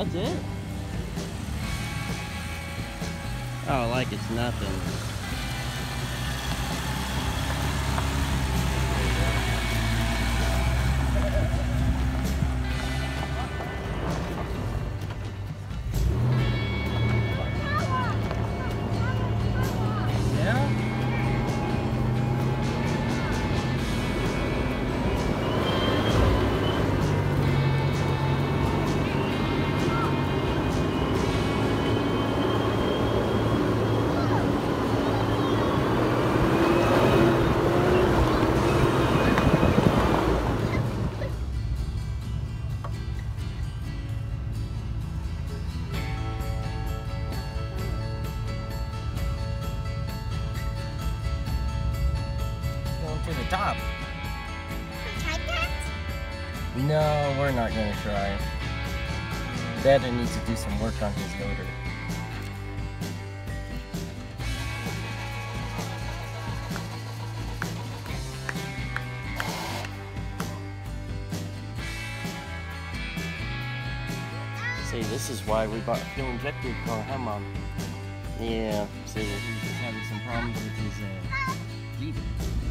That's it? Oh, like it's nothing. To the top. Try that? No, we're not gonna try. Dada needs to do some work on his loader. See, this is why we bought a fuel injected car, huh, Mom? Yeah, see. He's having some problems with his uh, heater.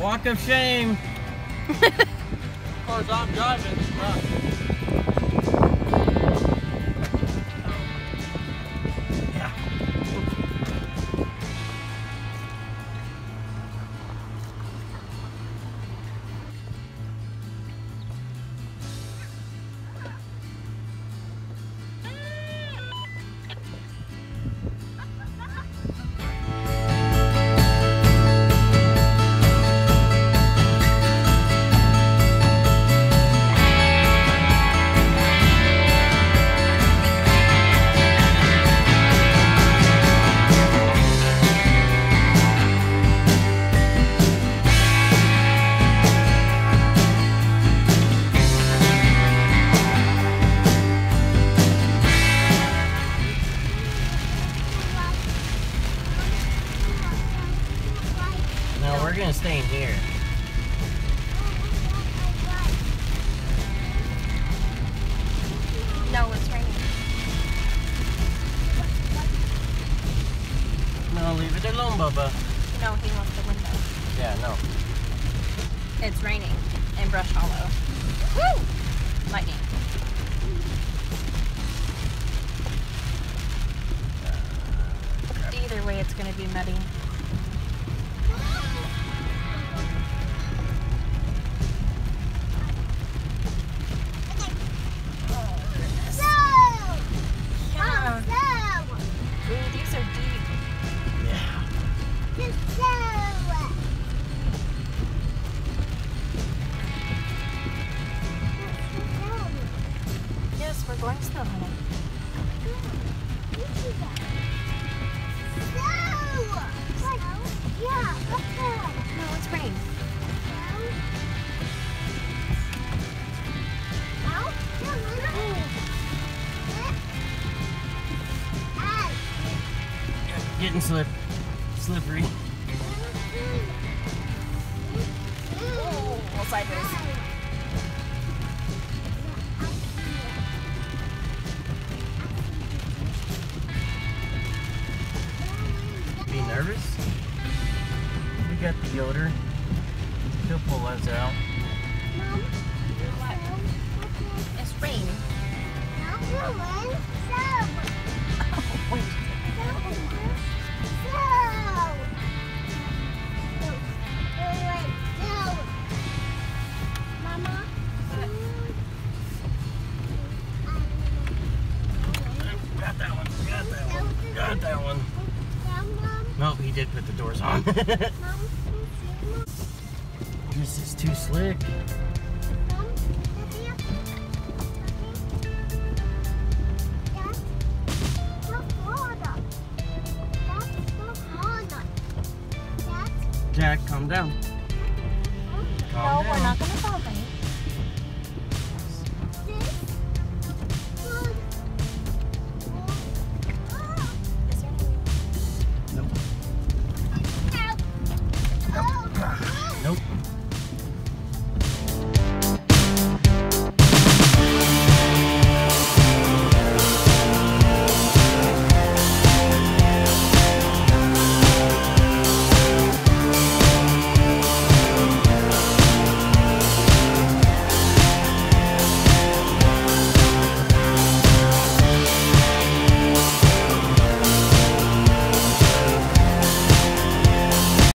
Walk of shame. Of course, I'm driving. Bubba. No, he wants the window. Yeah, no. It's raining in Brush Hollow. Woo! Lightning. Either way, it's gonna be muddy. Yes, we're going slow, honey. Yeah, let's go. No, it's rain. Getting slip, slippery. Well, sideways. Got the yoder. He'll pull us out. It's rain. Got that one. Got that one. Got that one. Nope, he did put the doors on. slick. Jack, calm down. No, Calm we're not gonna